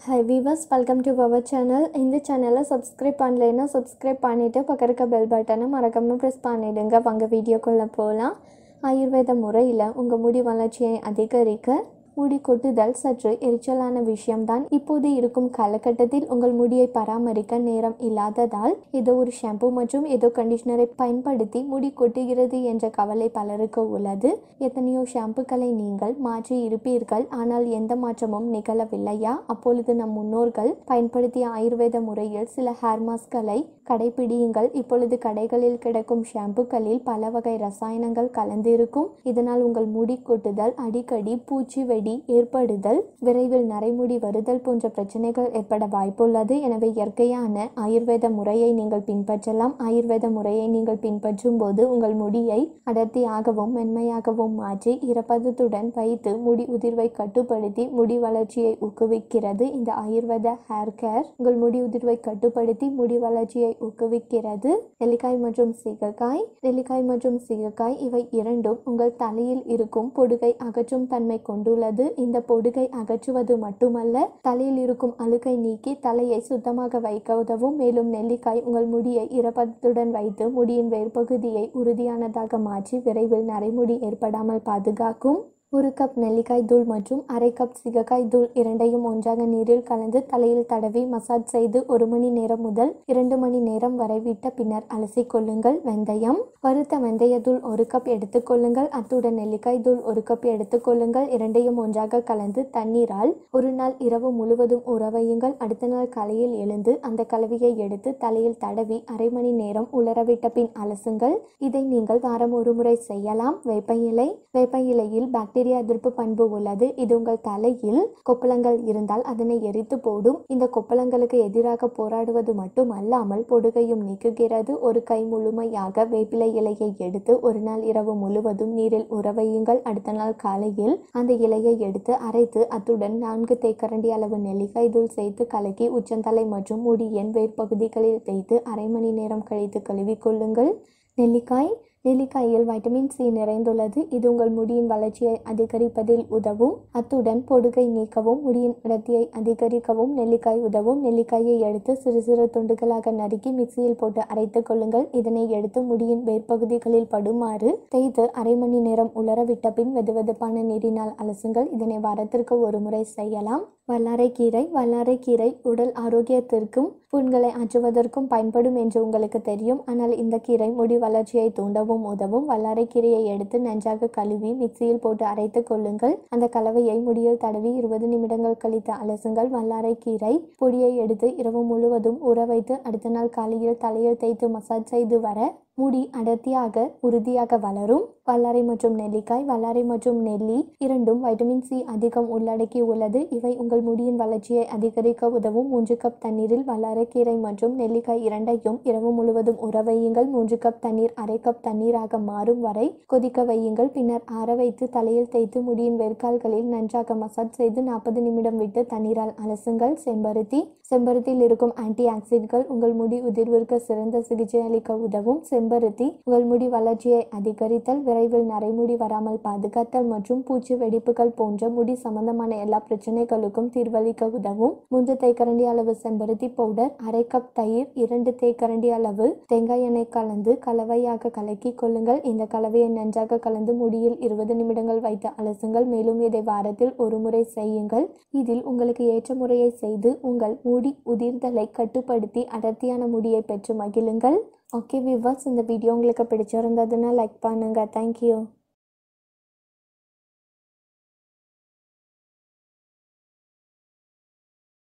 Hi viewers welcome to power channel இந்த சேனலை subscribe பண்ணலைன்னா சப்ஸ்கிரைப் பண்ணிவிட்டு பக்கம் இருக்க பெல் பட்டனை மறக்காமல் ப்ரெஸ் பண்ணிவிடுங்க வாங்க வீடியோக்குள்ளே போகலாம் ஆயுர்வேத முறையில் உங்கள் முடி வளர்ச்சியை அதிகரிக்க முடி கொட்டுதல் சற்று எரிச்சலான விஷயம்தான். இப்போது இருக்கும் காலகட்டத்தில் உங்கள் முடியை பராமரிக்க நேரம் இல்லாததால் ஏதோ ஒரு ஷாம்பு மற்றும் ஏதோ கண்டிஷனரை பயன்படுத்தி முடி கொட்டுகிறது என்ற கவலை பலருக்கு உள்ளது. எத்தனையோ ஷாம்புக்களை நீங்கள் மாற்றி இருப்பீர்கள். ஆனால் எந்த மாற்றமும் நிகழவில்லையா? அப்பொழுது நம் முன்னோர்கள் பயன்படுத்திய ஆயுர்வேத முறையில் சில ஹேர் மாஸ்களை கடைபிடியுங்கள் இப்பொழுது கடைகளில் கிடைக்கும் ஷாம்புகளில் பல வகை ரசாயனங்கள் கலந்திருக்கும். இதனால் உங்கள் முடி கொட்டுதல் அடிக்கடி பூச்சி வெடி ஏற்படுதல் விரைவில் நரைமுடி வருதல் போன்ற பிரச்சனைகள் ஏற்பட வாய்ப்புள்ளது. எனவே இயற்கையான ஆயுர்வேத முறையை நீங்கள் பின்பற்றலாம். ஆயுர்வேத முறையை நீங்கள் பின்பற்றும் போது உங்கள் முடியை அடர்த்தியாகவும் மென்மையாகவும் மாற்றி ஈரப்பதத்துடன் வைத்து முடி உதிர்வை கட்டுப்படுத்தி முடி வளர்ச்சியை ஊக்குவிக்கிறது. இந்த ஆயுர்வேத ஹேர் கேர் உங்கள் முடி உதிர்வை கட்டுப்படுத்தி முடி வளர்ச்சியை ஊக்குவிக்கிறது. நெல்லிக்காய் மற்றும் சீகக்காய் நெல்லிக்காய் மற்றும் சீகக்காய் இவை இரண்டும் உங்கள் தலையில் இருக்கும் பொடுகை அகற்றும் தன்மை கொண்டுள்ளது. இந்த பொடுகை அகற்றுவது மட்டுமல்ல தலையில் இருக்கும் அழுக்கை நீக்கி தலையை சுத்தமாக வைக்க உதவும் மேலும் நெல்லிக்காய் உங்கள் முடியை ஈரப்பதத்துடன் வைத்து முடியின் வேர்பகுதியை உறுதியானதாக மாற்றி விரைவில் நரைமுடி ஏற்படாமல் பாதுகாக்கும். ஒரு கப் நெல்லிக்காய் தூள் மற்றும் அரை கப் சிகக்காய் தூள் இரண்டையும் ஒன்றாக நீரில் கலந்து தலையில் தடவி மசாஜ் செய்து ஒரு மணி நேரம் முதல் இரண்டு மணி நேரம் வரை விட்ட பின்னர் அலசி கொள்ளுங்கள். வெந்தயம். வறுத்த வெந்தய தூள் ஒரு கப் எடுத்துக்கொள்ளுங்கள் அத்துடன் நெல்லிக்காய் தூள் ஒரு கப் எடுத்துக்கொள்ளுங்கள் இரண்டையும் ஒன்றாக கலந்து தண்ணீரால் ஒரு நாள் இரவு முழுவதும் உறவையுங்கள் அடுத்த நாள் காலையில் எழுந்து அந்த கலவையை எடுத்து தலையில் தடவி அரை மணி நேரம் உலரவிட்ட பின் அலசுங்கள். இதை நீங்கள் வாரம் ஒரு முறை செய்யலாம். வேப்ப இலை. வேப்ப இலையில் பாக்டீரியா எதிர்ப்பு பண்பு உள்ளது. இது உங்கள் தலையில் கொப்பளங்கள் இருந்தால் அதனை எரித்து போடும். இந்த கொப்பளங்களுக்கு எதிராக போராடுவது மட்டுமல்லாமல் பொடுகையும் நீக்குகிறது. ஒரு கை முழுமையாக வேப்பிலை இலையை எடுத்து ஒரு நாள் இரவு முழுவதும் நீரில் உறவையுங்கள் அடுத்த நாள் காலையில் அந்த இலையை எடுத்து அரைத்து அத்துடன் நான்கு தேக்கரண்டி அளவு நெல்லிக்காய் தூள் சேர்த்து கலக்கி உச்சந்தலை மற்றும் முடியின் வேர்ப்பகுதிகளில் தேய்த்து அரை மணி நேரம் கழித்து கழுவிக்கொள்ளுங்கள் நெல்லிக்காய் நெல்லிக்காயில் வைட்டமின் சி நிறைந்துள்ளது. இது உங்கள் முடியின் வளர்ச்சியை அதிகரிப்பதில் உதவும். அத்துடன் பொடுகை நீக்கவும் முடியின் அடர்த்தியை அதிகரிக்கவும் நெல்லிக்காய் உதவும். நெல்லிக்காயை எடுத்து சிறு சிறு துண்டுகளாக நறுக்கி மிக்சியில் போட்டு அரைத்துக் கொள்ளுங்கள். இதனை எடுத்து முடியின் வேர்ப்பகுதிகளில் படுமாறு தேய்த்து அரை மணி நேரம் உலர விட்ட பின் வெதுவெதுப்பான நீரினால் அலசுங்கள். இதனை வாரத்திற்கு ஒரு முறை செய்யலாம். வல்லாரைக்கீரை வல்லாரைக்கீரை உடல் ஆரோக்கியத்திற்கும் புண்களை ஆற்றுவதற்கும் பயன்படும் என்று உங்களுக்கு தெரியும். ஆனால் இந்த கீரை முடி வளர்ச்சியை தூண்டவும் உதவும் வல்லாரைக்கீரையை எடுத்து நன்றாக கழுவி மிக்சியில் போட்டு அரைத்து கொள்ளுங்கள். அந்த கலவையை முடியில் தடவி இருபது நிமிடங்கள் கழித்து அலசுங்கள். வல்லாரைக்கீரை பொடியை எடுத்து இரவு முழுவதும் ஊற வைத்து அடுத்த நாள் காலையில் தலையில் தேய்த்து மசாஜ் செய்து வர முடி அடர்த்தியாக உறுதியாக வளரும். வல்லாரை மற்றும் நெல்லிக்காய் வல்லாரை மற்றும் நெல்லி இரண்டும் வைட்டமின் சி அதிகம் உள்ளடக்கி உள்ளது. இவை உங்கள் முடியின் வளர்ச்சியை அதிகரிக்க உதவும். மூன்று கப் தண்ணீரில் வல்லாரைக்கீரை மற்றும் நெல்லிக்காய் இரண்டையும் இரவு முழுவதும் உற வையுங்கள். மூன்று கப் தண்ணீர் அரை கப் தண்ணீராக மாறும் வரை கொதிக்க வையுங்கள். பின்னர் ஆற வைத்து தலையில் தேய்த்து முடியின் வெற்கால்களில் நன்றாக மசாஜ் செய்து நாற்பது நிமிடம் விட்டு தண்ணீரால் அலசுங்கள். செம்பருத்தி செம்பருத்தியில் இருக்கும் ஆன்டி ஆக்சிட்கள் உங்கள் முடி உதிர்விற்கு சிறந்த சிகிச்சை அளிக்க உதவும். செம்பருத்தி உங்கள் முடி வளர்ச்சியை அதிகரித்தல் விரைவில் நரைமுடி வராமல் பாதுகாத்தல் மற்றும் பூச்சி வெடிப்புகள் போன்ற முடி சம்பந்தமான எல்லா பிரச்சனைகளுக்கும் தீர்வளிக்க உதவும். மூன்று தேக்கரண்டி அளவு செம்பருத்தி பவுடர் அரை கப் தயிர் இரண்டு தேக்கரண்டி அளவு தேங்காய் எண்ணெய் கலந்து கலவையாக கலக்கி கொள்ளுங்கள். இந்த கலவையை நன்றாக கலந்து முடியில் இருபது நிமிடங்கள் வைத்து அலசுங்கள். மேலும் இதை வாரத்தில் ஒரு முறை செய்யுங்கள். இதில் உங்களுக்கு ஏற்ற முறையை செய்து உங்கள் முடி உதிர்தலை கட்டுப்படுத்தி அடர்த்தியான முடியை பெற்று மகிழுங்கள். ஓகே வியூவர்ஸ் இந்த வீடியோ உங்களுக்கு பிடிச்சிருந்ததுன்னா லைக் பண்ணுங்கள் தேங்க்யூ